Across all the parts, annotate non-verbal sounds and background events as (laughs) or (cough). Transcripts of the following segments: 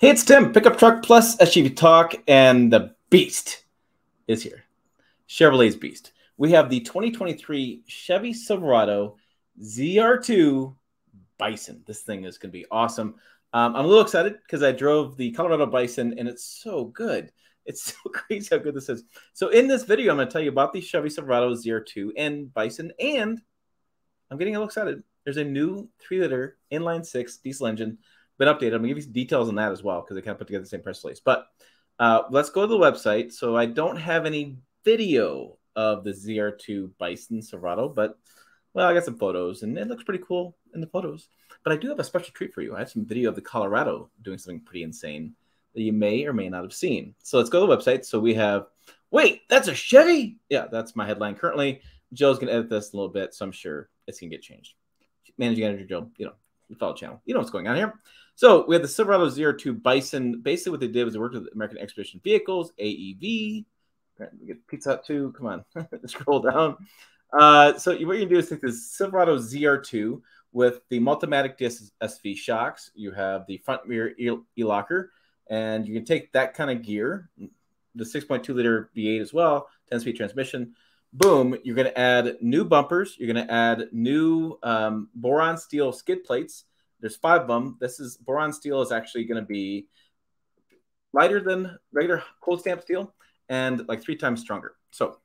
Hey, it's Tim, Pickup Truck Plus SUV Talk, and the Beast is here. Chevrolet's Beast. We have the 2023 Chevy Silverado ZR2 Bison. This thing is going to be awesome. Um, I'm a little excited because I drove the Colorado Bison and it's so good. It's (laughs) so crazy how good this is. So, in this video, I'm going to tell you about the Chevy Silverado ZR2 and Bison, and I'm getting a little excited. There's a new 3 liter inline six diesel engine been updated. I'm gonna give you details on that as well because they kind of put together the same press release. But uh, let's go to the website. So I don't have any video of the ZR2 Bison Silverado, but well, I got some photos and it looks pretty cool in the photos. But I do have a special treat for you. I have some video of the Colorado doing something pretty insane that you may or may not have seen. So let's go to the website. So we have, wait, that's a Chevy? Yeah, that's my headline currently. Joe's gonna edit this a little bit, so I'm sure it's gonna get changed. Managing editor Joe, you know, you follow the channel. You know what's going on here. So we have the Silverado ZR2 Bison. Basically, what they did was they worked with American Expedition Vehicles, AEV. We get Pizza too. Come on, (laughs) scroll down. Uh, so what you can do is take this Silverado ZR2 with the Multimatic Disc SV shocks. You have the front rear e-locker, and you can take that kind of gear, the 6.2 liter V8 as well, 10 speed transmission. Boom, you're going to add new bumpers. You're going to add new um, boron steel skid plates there's five of them. This is boron steel is actually going to be lighter than regular cold stamp steel and like three times stronger. So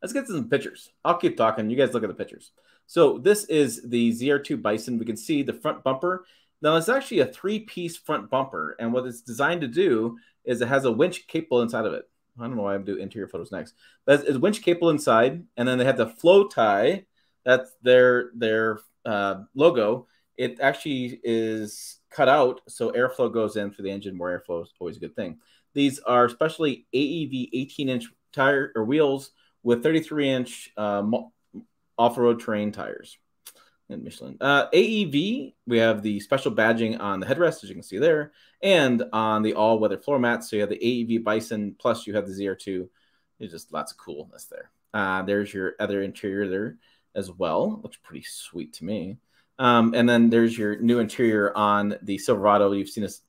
let's get some pictures. I'll keep talking. You guys look at the pictures. So this is the ZR2 Bison. We can see the front bumper. Now it's actually a three-piece front bumper, and what it's designed to do is it has a winch capable inside of it. I don't know why I'm doing interior photos next, but it's winch capable inside, and then they have the Flowtie. That's their their uh, logo, it actually is cut out so airflow goes in for the engine. More airflow is always a good thing. These are especially AEV 18 inch tire or wheels with 33 inch uh, off road terrain tires. And Michelin. Uh, AEV, we have the special badging on the headrest, as you can see there, and on the all weather floor mats. So you have the AEV Bison, plus you have the ZR2. There's just lots of coolness there. Uh, there's your other interior there as well. Looks pretty sweet to me. Um, and then there's your new interior on the Silverado. You've seen this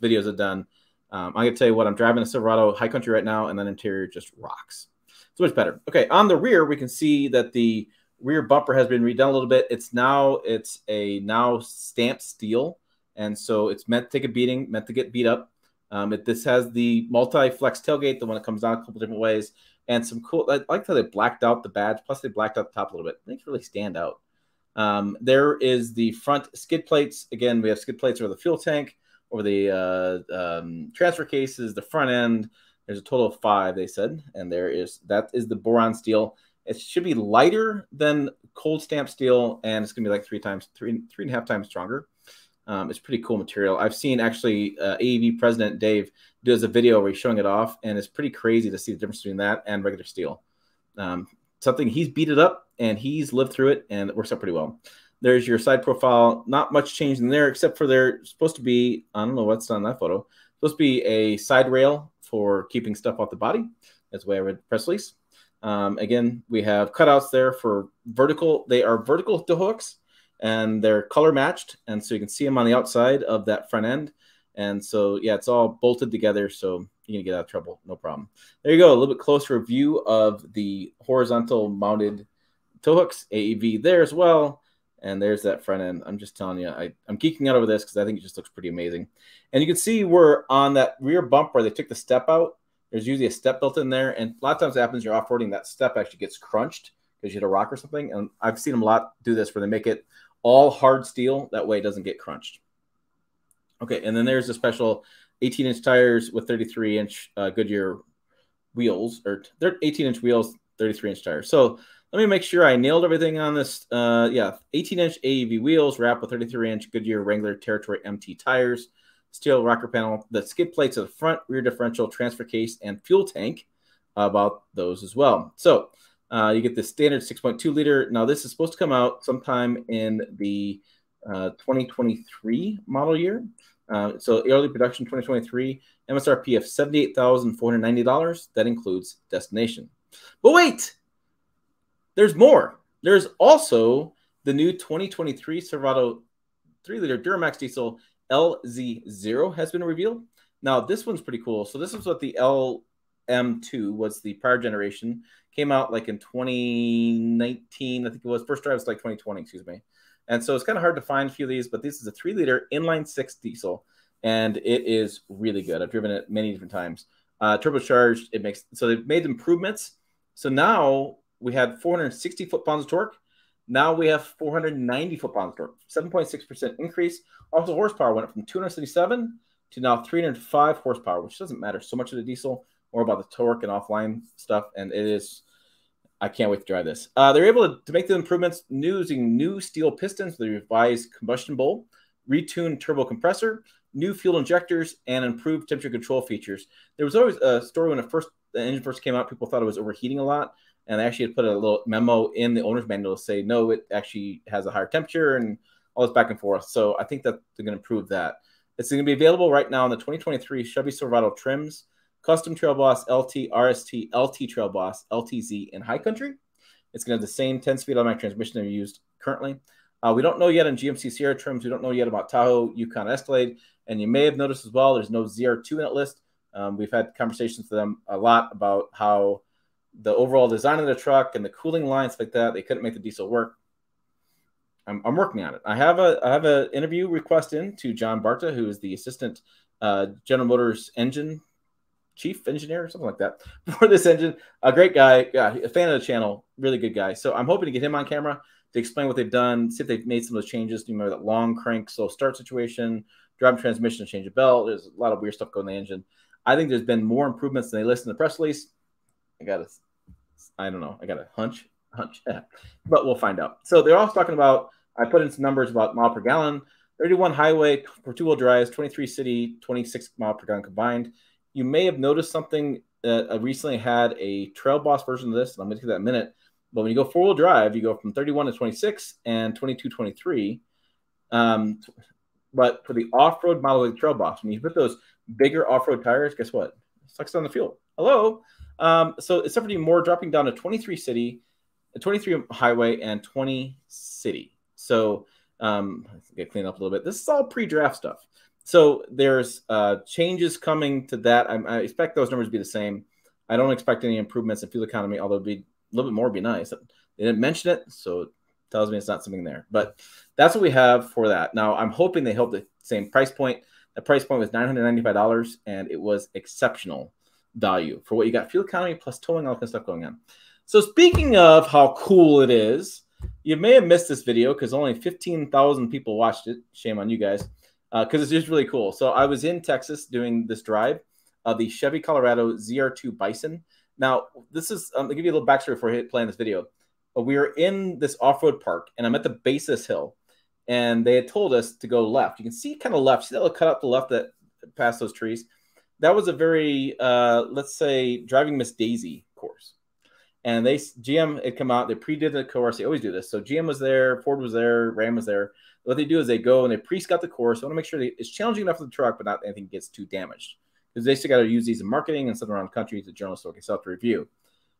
videos have done. Um, I'm gonna tell you what I'm driving a Silverado High Country right now, and then interior just rocks. So much better. Okay, on the rear we can see that the rear bumper has been redone a little bit. It's now it's a now stamped steel, and so it's meant to take a beating, meant to get beat up. Um, it, this has the multi-flex tailgate, the one that comes down a couple different ways, and some cool. I like how they blacked out the badge, plus they blacked out the top a little bit. It makes it really stand out. Um, there is the front skid plates. Again, we have skid plates over the fuel tank, over the uh, um, transfer cases, the front end. There's a total of five, they said, and there is that is the boron steel. It should be lighter than cold stamp steel, and it's gonna be like three times, three three and a half times stronger. Um, it's pretty cool material. I've seen actually uh, AEV president Dave does a video where he's showing it off, and it's pretty crazy to see the difference between that and regular steel. Um, something he's beat it up and he's lived through it and it works out pretty well. There's your side profile. Not much change in there except for there supposed to be, I don't know what's on that photo, supposed to be a side rail for keeping stuff off the body. That's the way I read the press release. Um, again, we have cutouts there for vertical. They are vertical to hooks and they're color matched. And so you can see them on the outside of that front end. And so, yeah, it's all bolted together. So you're going to get out of trouble. No problem. There you go. A little bit closer view of the horizontal mounted tow hooks, AEV there as well. And there's that front end. I'm just telling you, I, I'm geeking out over this because I think it just looks pretty amazing. And you can see we're on that rear bump where they took the step out. There's usually a step built in there. And a lot of times it happens you're off-roading, that step actually gets crunched because you hit a rock or something. And I've seen them a lot do this where they make it all hard steel. That way it doesn't get crunched. Okay, and then there's the special 18 inch tires with 33 inch uh, Goodyear wheels, or they're 18 inch wheels, 33 inch tires. So let me make sure I nailed everything on this. Uh, yeah, 18 inch AEV wheels wrapped with 33 inch Goodyear Wrangler Territory MT tires, steel rocker panel, the skid plates at the front, rear differential, transfer case, and fuel tank. About those as well. So uh, you get the standard 6.2 liter. Now this is supposed to come out sometime in the uh, 2023 model year. Uh, so early production 2023, MSRP of $78,490. That includes destination. But wait, there's more. There's also the new 2023 Silverado 3 liter Duramax diesel LZ0 has been revealed. Now, this one's pretty cool. So, this is what the LM2 was the prior generation. Came out like in 2019, I think it was. First drive was like 2020, excuse me. And so it's kind of hard to find a few of these, but this is a three liter inline six diesel, and it is really good. I've driven it many different times. Uh, turbocharged, it makes so they've made improvements. So now we had 460 foot pounds of torque. Now we have 490 foot pounds of torque, 7.6% increase. Also, horsepower went up from 277 to now 305 horsepower, which doesn't matter so much of the diesel, more about the torque and offline stuff. And it is, I can't wait to drive this. Uh, they're able to, to make the improvements using new steel pistons, the revised combustion bowl, retuned turbo compressor, new fuel injectors, and improved temperature control features. There was always a story when the first the engine first came out, people thought it was overheating a lot, and they actually put a little memo in the owner's manual to say no, it actually has a higher temperature and all this back and forth. So I think that they're going to prove that. It's going to be available right now in the 2023 Chevy Silverado trims, custom Trail Boss LT, RST, LT Trail Boss, LTZ, and High Country. It's going to have the same 10-speed automatic transmission they're used currently. Uh, we don't know yet on GMC Sierra trims. We don't know yet about Tahoe, Yukon Escalade. And you may have noticed as well, there's no ZR2 in that list. Um, we've had conversations with them a lot about how the overall design of the truck and the cooling lines like that, they couldn't make the diesel work. I'm, I'm working on it. I have a I have an interview request in to John Barta, who is the assistant uh, General Motors engine chief engineer or something like that (laughs) for this engine. A great guy, yeah, a fan of the channel, really good guy. So I'm hoping to get him on camera to explain what they've done, see if they've made some of those changes. You remember that long crank, slow start situation, drive transmission, change of belt. There's a lot of weird stuff going in the engine. I think there's been more improvements than they list in the press release. I got a, I don't know, I got a hunch, hunch, (laughs) but we'll find out. So they're also talking about. I put in some numbers about mile per gallon. 31 highway for two wheel drives, 23 city, 26 mile per gallon combined. You may have noticed something. Uh, I recently had a Trail Boss version of this, and I'm going to that in a minute. But when you go four wheel drive, you go from 31 to 26 and 22, 23. Um, but for the off road model of the Trail Boss, when you put those bigger off-road tires, guess what? It sucks down the fuel. Hello. Um, so it's something more dropping down to 23 city, 23 highway, and 20 city. So um, get cleaned up a little bit. This is all pre-draft stuff. So there's uh, changes coming to that. I, I, expect those numbers to be the same. I don't expect any improvements in fuel economy, although be a little bit more would be nice. They didn't mention it, so it tells me it's not something there. But that's what we have for that. Now I'm hoping they hold the same price point. The price point was $995 and it was exceptional value for what you got fuel economy plus towing, all kind of stuff going on. So, speaking of how cool it is, you may have missed this video because only 15,000 people watched it. Shame on you guys because uh, it's just really cool. So, I was in Texas doing this drive of the Chevy Colorado ZR2 Bison. Now, this is, um, I'll give you a little backstory before playing this video. We are in this off road park and I'm at the base of this hill and they had told us to go left. You can see kind of left. See that little cut up the left that past those trees. That was a very, uh, let's say, driving Miss Daisy course. And they GM had come out. They pre-did the course. They always do this. So GM was there, Ford was there, Ram was there. What they do is they go and they pre-scout the course. They want to make sure it's challenging enough for the truck, but not anything gets too damaged. Because they still got to use these in marketing and send around the country to journalists or self to review.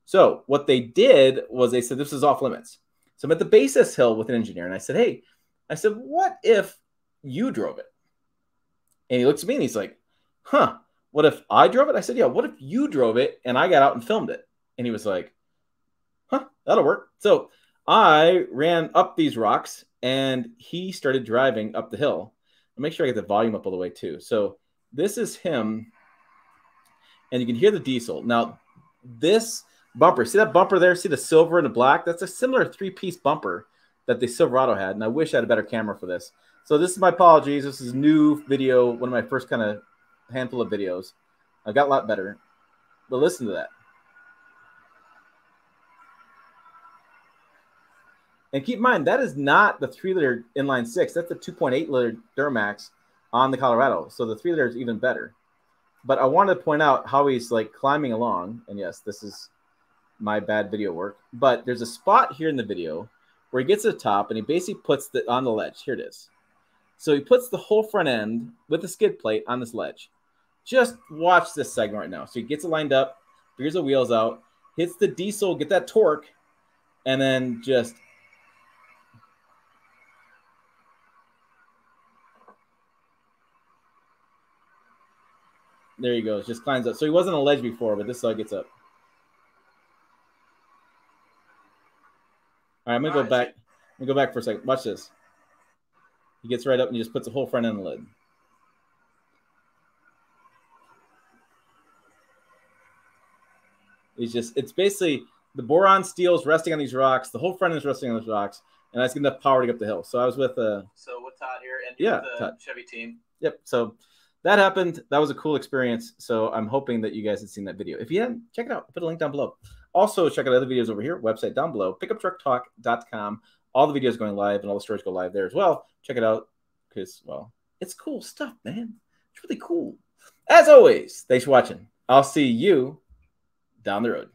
So what they did was they said this is off limits. So I'm at the basis hill with an engineer, and I said, "Hey, I said, what if you drove it? And he looks at me and he's like, huh, what if I drove it? I said, yeah, what if you drove it and I got out and filmed it? And he was like, huh, that'll work. So I ran up these rocks and he started driving up the hill. I'll make sure I get the volume up all the way too. So this is him. And you can hear the diesel. Now, this bumper, see that bumper there? See the silver and the black? That's a similar three piece bumper that the Silverado had, and I wish I had a better camera for this. So this is my apologies. This is new video, one of my first kind of handful of videos. I got a lot better, but listen to that. And keep in mind, that is not the three liter inline six. That's the 2.8 liter Duramax on the Colorado. So the three liter is even better. But I wanted to point out how he's like climbing along. And yes, this is my bad video work. But there's a spot here in the video where he gets to the top and he basically puts it on the ledge. Here it is. So he puts the whole front end with the skid plate on this ledge. Just watch this segment right now. So he gets it lined up, figures the wheels out, hits the diesel, get that torque, and then just There he goes. Just climbs up. So he wasn't on a ledge before, but this is how he gets up. All right, I'm gonna go back. I'm gonna go back for a second. Watch this. He gets right up and he just puts the whole front end lid. He's just it's basically the boron steel is resting on these rocks, the whole front end is resting on those rocks, and that's enough power to get up the hill. So I was with uh So with Todd here and Yeah, the Todd. Chevy team. Yep. So that happened. That was a cool experience. So I'm hoping that you guys had seen that video. If you haven't, check it out. I'll put a link down below. Also, check out other videos over here, website down below, pickuptrucktalk.com. All the videos going live and all the stories go live there as well. Check it out because, well, it's cool stuff, man. It's really cool. As always, thanks for watching. I'll see you down the road.